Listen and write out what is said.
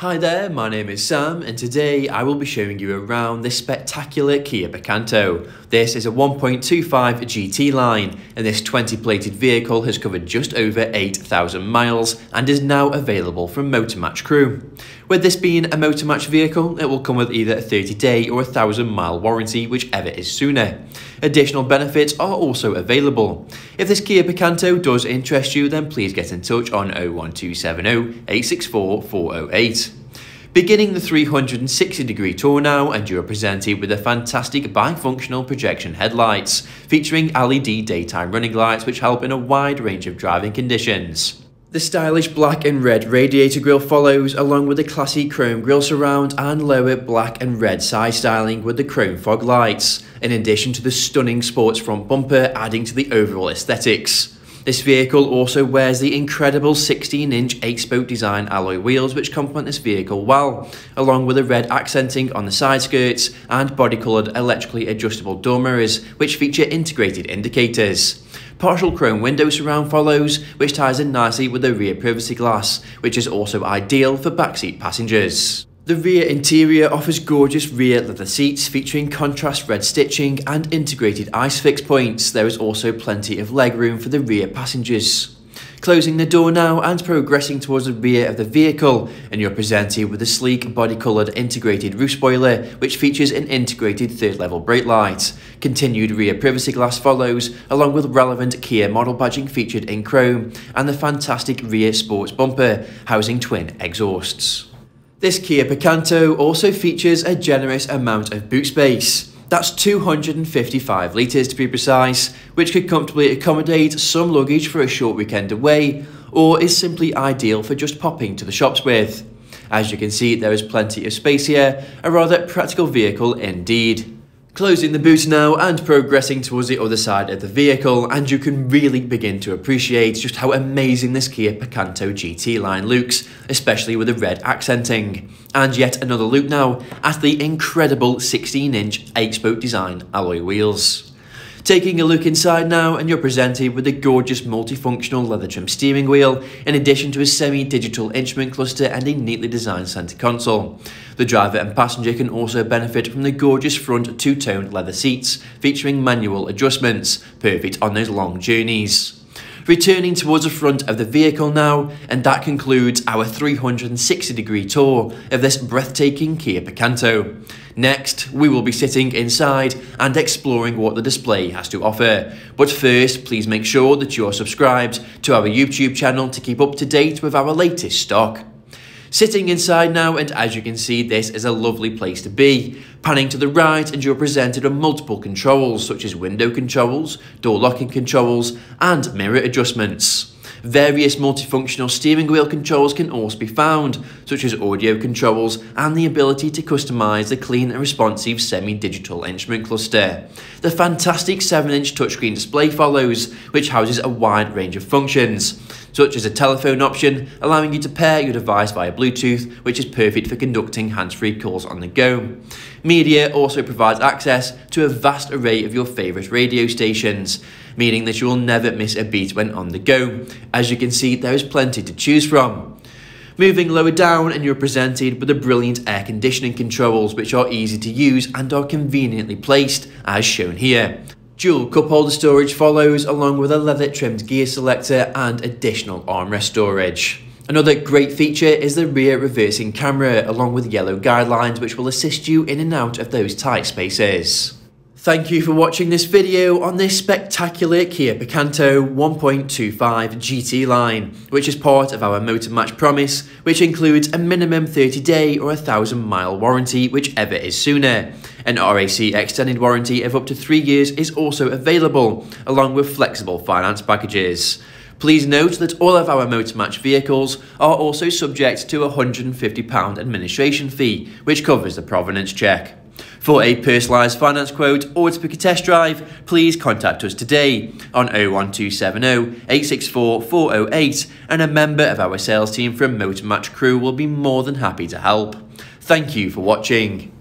Hi there, my name is Sam and today I will be showing you around this spectacular Kia Picanto. This is a 1.25 GT line and this 20 plated vehicle has covered just over 8,000 miles and is now available from Motor Match Crewe. With this being a Motormatch vehicle, it will come with either a 30 day or a 1000 mile warranty, whichever is sooner. Additional benefits are also available. If this Kia Picanto does interest you, then please get in touch on 01270 864 408. Beginning the 360 degree tour now and you are presented with a fantastic bifunctional projection headlights featuring LED daytime running lights which help in a wide range of driving conditions. The stylish black and red radiator grille follows along with the classy chrome grille surround and lower black and red side styling with the chrome fog lights, in addition to the stunning sports front bumper adding to the overall aesthetics. This vehicle also wears the incredible 16-inch 8-spoke design alloy wheels which complement this vehicle well, along with a red accenting on the side skirts and body-coloured electrically adjustable door mirrors which feature integrated indicators. Partial chrome window surround follows, which ties in nicely with the rear privacy glass, which is also ideal for backseat passengers. The rear interior offers gorgeous rear leather seats featuring contrast red stitching and integrated ISOFIX points. There is also plenty of legroom for the rear passengers. Closing the door now and progressing towards the rear of the vehicle and you're presented with a sleek body coloured integrated roof spoiler which features an integrated third level brake light. Continued rear privacy glass follows along with relevant Kia model badging featured in chrome and the fantastic rear sports bumper housing twin exhausts. This Kia Picanto also features a generous amount of boot space. That's 255 litres to be precise, which could comfortably accommodate some luggage for a short weekend away, or is simply ideal for just popping to the shops with. As you can see, there is plenty of space here, a rather practical vehicle indeed. Closing the boot now and progressing towards the other side of the vehicle and you can really begin to appreciate just how amazing this Kia Picanto GT line looks, especially with the red accenting. And yet another look now at the incredible 16-inch 8-spoke design alloy wheels. Taking a look inside now and you're presented with a gorgeous multifunctional leather trim steering wheel in addition to a semi-digital instrument cluster and a neatly designed centre console. The driver and passenger can also benefit from the gorgeous front two-tone leather seats featuring manual adjustments, perfect on those long journeys. Returning towards the front of the vehicle now, and that concludes our 360 degree tour of this breathtaking Kia Picanto. Next, we will be sitting inside and exploring what the display has to offer. But first, please make sure that you are subscribed to our YouTube channel to keep up to date with our latest stock. Sitting inside now, and as you can see, this is a lovely place to be. Panning to the right, and you're presented with multiple controls, such as window controls, door locking controls, and mirror adjustments. Various multifunctional steering wheel controls can also be found, such as audio controls and the ability to customize the clean and responsive semi-digital instrument cluster. The fantastic 7-inch touchscreen display follows, which houses a wide range of functions, such as a telephone option, allowing you to pair your device via Bluetooth, which is perfect for conducting hands-free calls on the go. Media also provides access to a vast array of your favourite radio stations, meaning that you will never miss a beat when on the go. As you can see, there is plenty to choose from. Moving lower down and you're presented with the brilliant air conditioning controls which are easy to use and are conveniently placed as shown here. Dual cup holder storage follows along with a leather trimmed gear selector and additional armrest storage. Another great feature is the rear reversing camera along with yellow guidelines which will assist you in and out of those tight spaces. Thank you for watching this video on this spectacular Kia Picanto 1.25 GT line, which is part of our Motor Match promise, which includes a minimum 30 day or 1000 mile warranty, whichever is sooner. An RAC extended warranty of up to 3 years is also available, along with flexible finance packages. Please note that all of our Motor Match vehicles are also subject to a £150 administration fee, which covers the provenance check. For a personalised finance quote or to book a test drive, please contact us today on 01270 864 408 and a member of our sales team from Motor Match Crewe will be more than happy to help. Thank you for watching.